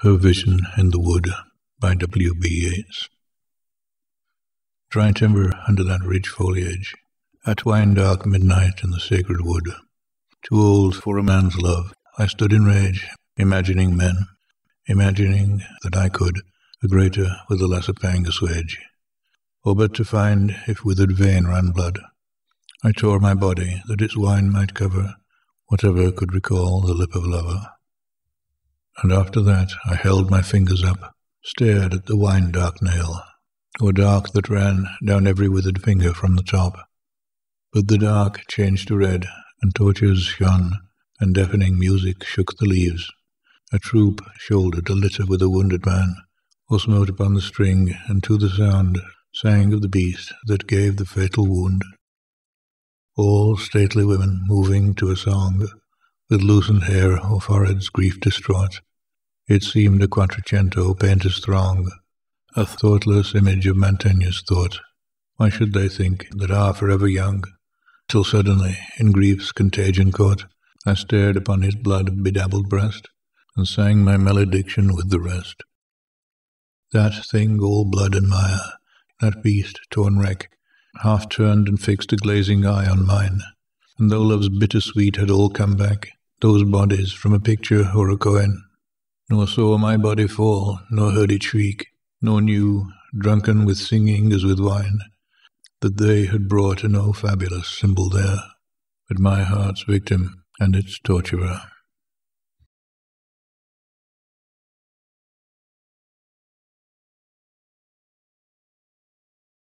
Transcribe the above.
Her Vision in the Wood by W. B. Yeats. Dry timber under that rich foliage, at wine dark midnight in the sacred wood. Too old for a man's love, I stood in rage, imagining men, imagining that I could the greater with the lesser pang assuage. Or but to find if withered vein ran blood, I tore my body that its wine might cover whatever could recall the lip of lover and after that I held my fingers up, stared at the wine dark nail, or dark that ran down every withered finger from the top. But the dark changed to red, and torches shone, and deafening music shook the leaves. A troop shouldered a litter with a wounded man, or smote upon the string, and to the sound sang of the beast that gave the fatal wound. All stately women moving to a song, with loosened hair or foreheads grief distraught. It seemed a Quattrocento painter's throng, a thoughtless image of Mantegna's thought. Why should they think that ah, forever young? Till suddenly, in grief's contagion caught, I stared upon his blood bedabbled breast, and sang my malediction with the rest. That thing all blood and mire, that beast torn wreck, half turned and fixed a glazing eye on mine, and though love's bitter sweet had all come back, those bodies from a picture or a coin, nor saw my body fall, nor heard it shriek, nor knew, drunken with singing as with wine, that they had brought no fabulous symbol there, but my heart's victim and its torturer.